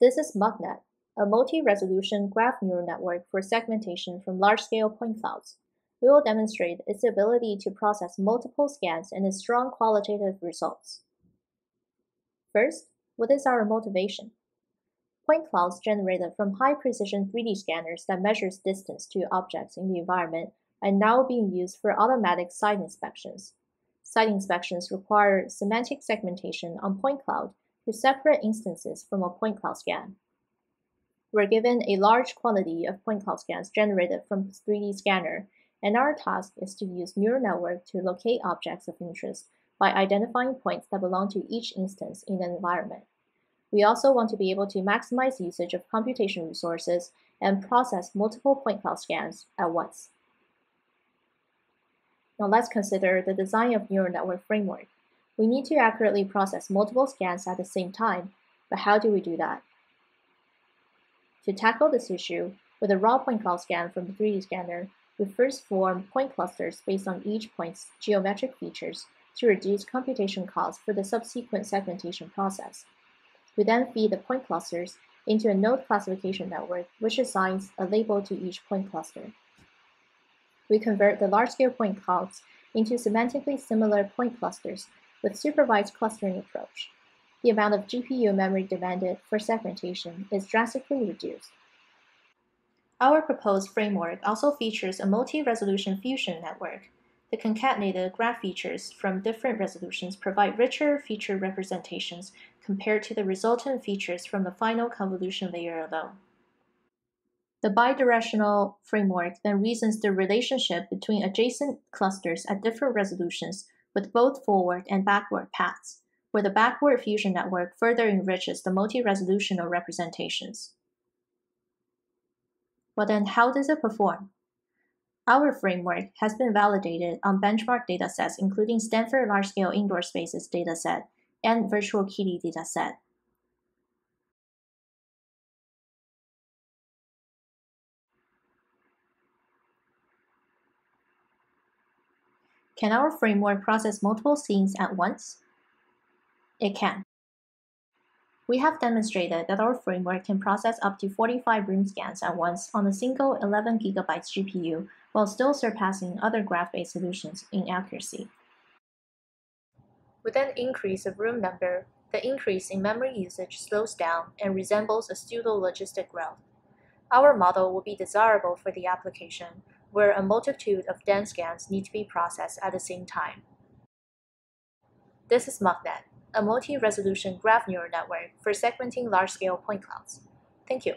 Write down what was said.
This is MuGNet, a multi-resolution graph neural network for segmentation from large-scale point clouds. We will demonstrate its ability to process multiple scans and its strong qualitative results. First, what is our motivation? Point clouds generated from high-precision 3D scanners that measures distance to objects in the environment are now being used for automatic site inspections. Site inspections require semantic segmentation on point cloud to separate instances from a point cloud scan. We're given a large quantity of point cloud scans generated from 3D scanner, and our task is to use neural network to locate objects of interest by identifying points that belong to each instance in an environment. We also want to be able to maximize usage of computation resources and process multiple point cloud scans at once. Now let's consider the design of neural network framework. We need to accurately process multiple scans at the same time, but how do we do that? To tackle this issue, with a raw point cloud scan from the 3D scanner, we first form point clusters based on each point's geometric features to reduce computation costs for the subsequent segmentation process. We then feed the point clusters into a node classification network, which assigns a label to each point cluster. We convert the large-scale point clouds into semantically similar point clusters with supervised clustering approach, the amount of GPU memory demanded for segmentation is drastically reduced. Our proposed framework also features a multi-resolution fusion network. The concatenated graph features from different resolutions provide richer feature representations compared to the resultant features from the final convolution layer alone. The bidirectional framework then reasons the relationship between adjacent clusters at different resolutions with both forward and backward paths, where the backward fusion network further enriches the multi-resolutional representations. Well then, how does it perform? Our framework has been validated on benchmark datasets including Stanford Large-Scale Indoor Spaces dataset and Virtual KITTI dataset. Can our framework process multiple scenes at once? It can. We have demonstrated that our framework can process up to 45 room scans at once on a single 11 GB GPU while still surpassing other graph-based solutions in accuracy. With an increase of room number, the increase in memory usage slows down and resembles a pseudo-logistic growth. Our model will be desirable for the application where a multitude of dense scans need to be processed at the same time. This is MuGNet, a multi-resolution graph neural network for segmenting large-scale point clouds. Thank you.